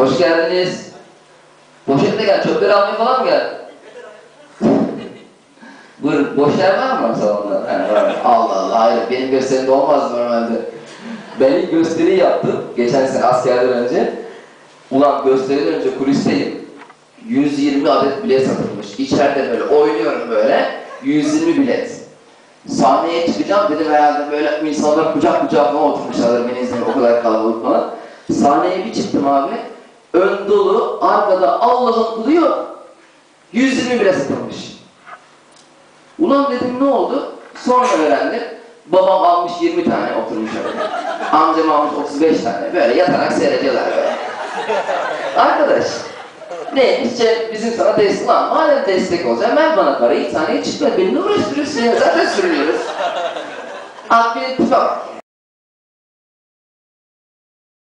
Hoş geldiniz. Poşetle gel, çöpleri almaya falan mı geldin? Buyurun, boş yer var mı salonda? Var. Allah Allah, hayır benim gösterimde olmaz normalde. Ben ilk gösteri yaptım, geçen sene askerden önce. Ulan gösteriden önce kulisteyim. 120 adet bilet satılmış. İçeride böyle oynuyorum böyle. 120 bilet. Sahneye çıkacağım dedim herhalde böyle insanlar kucak kucağa falan oturmuşlar beni izleyin o kadar kalabalık falan. Sahneye bir çıktım abi. Ön dolu, arkada Allah'ın kulu yok. 120 bile satılmış. Ulan dedim ne oldu? Sonra öğrendim. Babam almış 20 tane oturmuş orada. Amcam almış 35 tane. Böyle yatarak seyrediyorlar böyle. Arkadaş, neymiş işte bizim sana destek lan madem destek olacak ver bana parayı sahneye çıkma benimle uğraştırıyorsun ya zaten sürünüyoruz. Abi bir